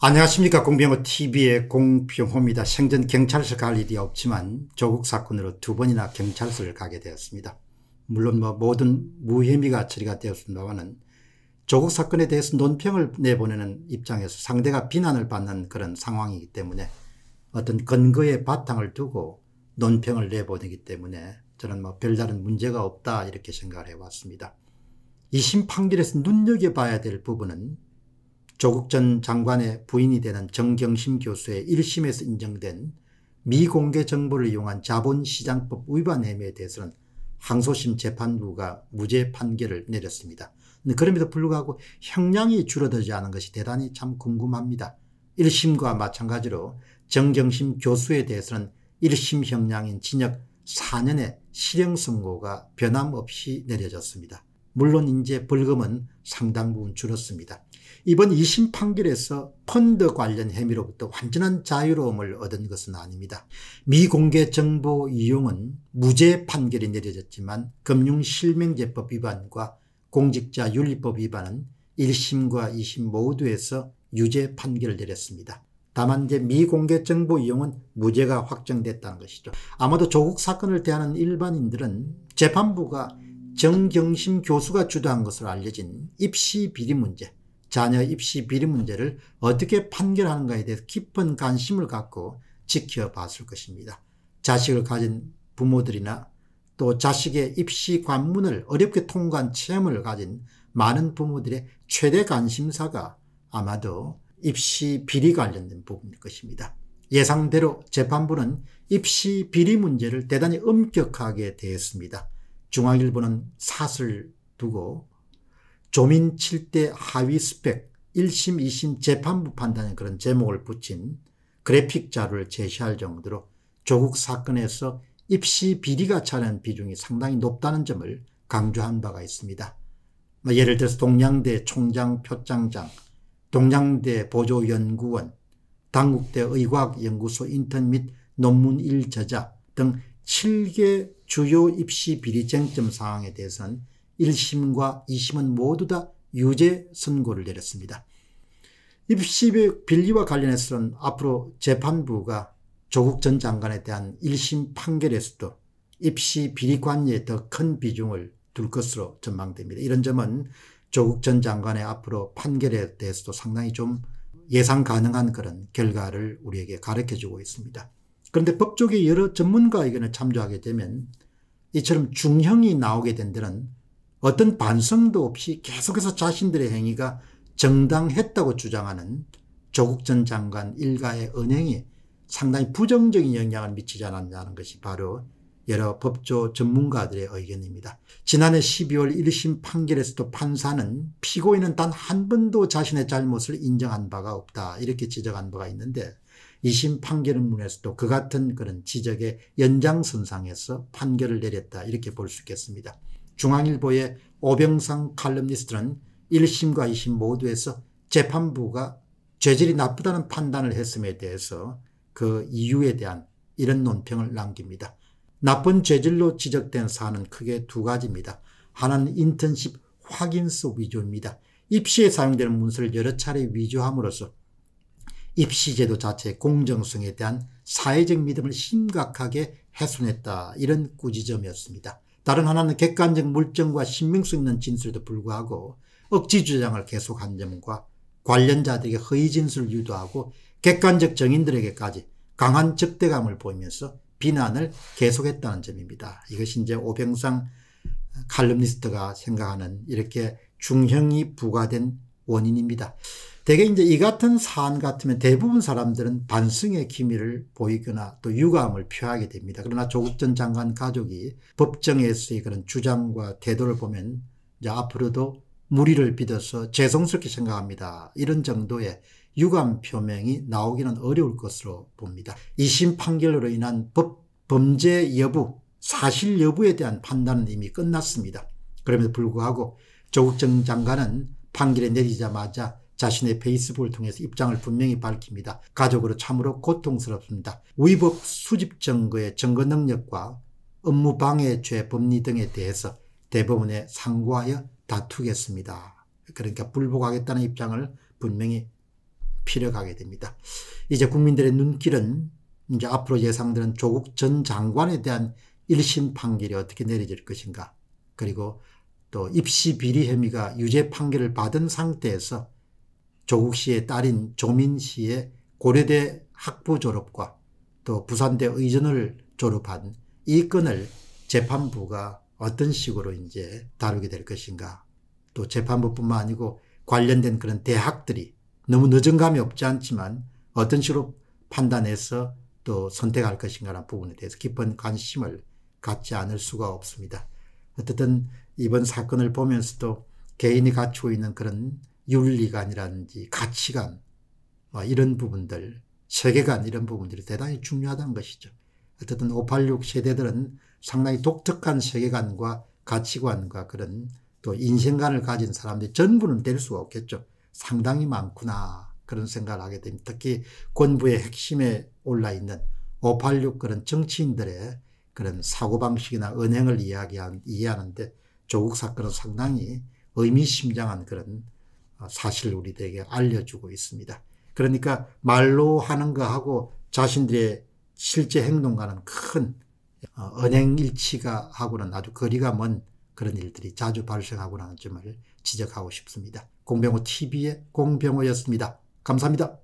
안녕하십니까 공병호 tv의 공병호입니다. 생전 경찰서 갈 일이 없지만 조국 사건으로 두 번이나 경찰서를 가게 되었습니다. 물론 뭐 모든 무혐의가 처리가 되었습니다만 조국 사건에 대해서 논평을 내보내는 입장에서 상대가 비난을 받는 그런 상황이기 때문에 어떤 근거의 바탕을 두고 논평을 내보내기 때문에 저는 뭐 별다른 문제가 없다 이렇게 생각을 해왔습니다. 2심 판결에서 눈여겨봐야 될 부분은 조국 전 장관의 부인이 되는 정경심 교수의 1심에서 인정된 미공개 정보를 이용한 자본시장법 위반 혐의에 대해서는 항소심 재판부가 무죄 판결을 내렸습니다. 그럼에도 불구하고 형량이 줄어들지 않은 것이 대단히 참 궁금합니다. 1심과 마찬가지로 정경심 교수에 대해서는 1심 형량인 징역 4년의 실형 선고가 변함없이 내려졌습니다. 물론 이제 벌금은 상당 부분 줄었습니다. 이번 2심 판결에서 펀드 관련 혐의로부터 완전한 자유로움을 얻은 것은 아닙니다. 미공개 정보 이용은 무죄 판결이 내려졌지만 금융실명제법 위반과 공직자윤리법 위반은 1심과 2심 모두에서 유죄 판결을 내렸습니다. 다만 이제 미공개 정보 이용은 무죄가 확정됐다는 것이죠. 아마도 조국 사건을 대하는 일반인들은 재판부가 정경심 교수가 주도한 것으로 알려진 입시 비리 문제 자녀 입시 비리 문제를 어떻게 판결하는가에 대해서 깊은 관심을 갖고 지켜봤을 것입니다. 자식을 가진 부모들이나 또 자식의 입시 관문을 어렵게 통과한 체험을 가진 많은 부모들의 최대 관심사가 아마도 입시 비리 관련된 부분일 것입니다. 예상대로 재판부는 입시 비리 문제를 대단히 엄격하게 대했습니다. 중앙일보는 사슬 두고 조민 7대 하위 스펙 1심 2심 재판부 판단에 그런 제목을 붙인 그래픽 자료를 제시할 정도로 조국 사건에서 입시 비리가 차는 비중이 상당히 높다는 점을 강조한 바가 있습니다. 뭐 예를 들어서 동양대 총장 표창장, 동양대 보조연구원, 당국대 의과학연구소 인턴 및 논문 1저자 등 7개 주요 입시 비리 쟁점 사항에 대해서는 1심과 2심은 모두 다 유죄 선고를 내렸습니다. 입시 빌리와 관련해서는 앞으로 재판부가 조국 전 장관에 대한 1심 판결에서도 입시 비리 관여에 더 큰 비중을 둘 것으로 전망됩니다. 이런 점은 조국 전 장관의 앞으로 판결에 대해서도 상당히 좀 예상 가능한 그런 결과를 우리에게 가르쳐 주고 있습니다. 그런데 법조계 여러 전문가 의견을 참조하게 되면 이처럼 중형이 나오게 된 데는 어떤 반성도 없이 계속해서 자신들의 행위가 정당했다고 주장하는 조국 전 장관 일가의 은행이 상당히 부정적인 영향을 미치지 않았냐는 것이 바로 여러 법조 전문가들의 의견입니다. 지난해 12월 1심 판결에서도 판사는 피고인은 단 한 번도 자신의 잘못을 인정한 바가 없다 이렇게 지적한 바가 있는데 2심 판결문에서도 그 같은 그런 지적의 연장선상에서 판결을 내렸다 이렇게 볼 수 있겠습니다. 중앙일보의 오병상 칼럼니스트는 1심과 2심 모두에서 재판부가 죄질이 나쁘다는 판단을 했음에 대해서 그 이유에 대한 이런 논평을 남깁니다. 나쁜 죄질로 지적된 사안은 크게 두 가지입니다. 하나는 인턴십 확인서 위조입니다. 입시에 사용되는 문서를 여러 차례 위조함으로써 입시제도 자체의 공정성에 대한 사회적 믿음을 심각하게 훼손했다. 이런 꾸지점이었습니다. 다른 하나는 객관적 물증과 신빙성 있는 진술에도 불구하고 억지 주장을 계속한 점과 관련자들에게 허위 진술을 유도하고 객관적 정인들에게까지 강한 적대감을 보이면서 비난을 계속했다는 점입니다. 이것이 이제 오병상 칼럼니스트가 생각하는 이렇게 중형이 부과된 원인입니다. 대개 이제 이 같은 사안 같으면 대부분 사람들은 반성의 기미를 보이거나 또 유감을 표하게 됩니다. 그러나 조국 전 장관 가족이 법정에서의 그런 주장과 태도를 보면 이제 앞으로도 무리를 빚어서 죄송스럽게 생각합니다. 이런 정도의 유감 표명이 나오기는 어려울 것으로 봅니다. 2심 판결로 인한 법, 범죄 여부, 사실 여부에 대한 판단은 이미 끝났습니다. 그럼에도 불구하고 조국 전 장관은 판결이 내리자마자 자신의 페이스북을 통해서 입장을 분명히 밝힙니다. 가족으로 참으로 고통스럽습니다. 위법 수집 증거의 증거 능력과 업무 방해죄 법리 등에 대해서 대법원에 상고하여 다투겠습니다. 그러니까 불복하겠다는 입장을 분명히 피력하게 됩니다. 이제 국민들의 눈길은 이제 앞으로 예상되는 조국 전 장관에 대한 1심 판결이 어떻게 내려질 것인가 그리고 또 입시 비리 혐의가 유죄 판결을 받은 상태에서 조국 씨의 딸인 조민 씨의 고려대 학부 졸업과 또 부산대 의전을 졸업한 이 건을 재판부가 어떤 식으로 이제 다루게 될 것인가 또 재판부뿐만 아니고 관련된 그런 대학들이 너무 늦은 감이 없지 않지만 어떤 식으로 판단해서 또 선택할 것인가라는 부분에 대해서 깊은 관심을 갖지 않을 수가 없습니다. 어쨌든 이번 사건을 보면서도 개인이 갖추고 있는 그런 윤리관이라든지 가치관 뭐 이런 부분들 세계관 이런 부분들이 대단히 중요하다는 것이죠. 어쨌든 586 세대들은 상당히 독특한 세계관과 가치관과 그런 또 인생관을 가진 사람들이 전부는 될 수가 없겠죠. 상당히 많구나 그런 생각을 하게 됩니다. 특히 권부의 핵심에 올라있는 586 그런 정치인들의 그런 사고방식이나 은행을 이야기한, 이해하는데 조국 사건은 상당히 의미심장한 그런 사실을 우리들에게 알려주고 있습니다. 그러니까 말로 하는 거하고 자신들의 실제 행동과는 큰 어, 은행일치가 하고는 아주 거리가 먼 그런 일들이 자주 발생하고 나는 점을 지적하고 싶습니다. 공병호 TV의 공병호였습니다. 감사합니다.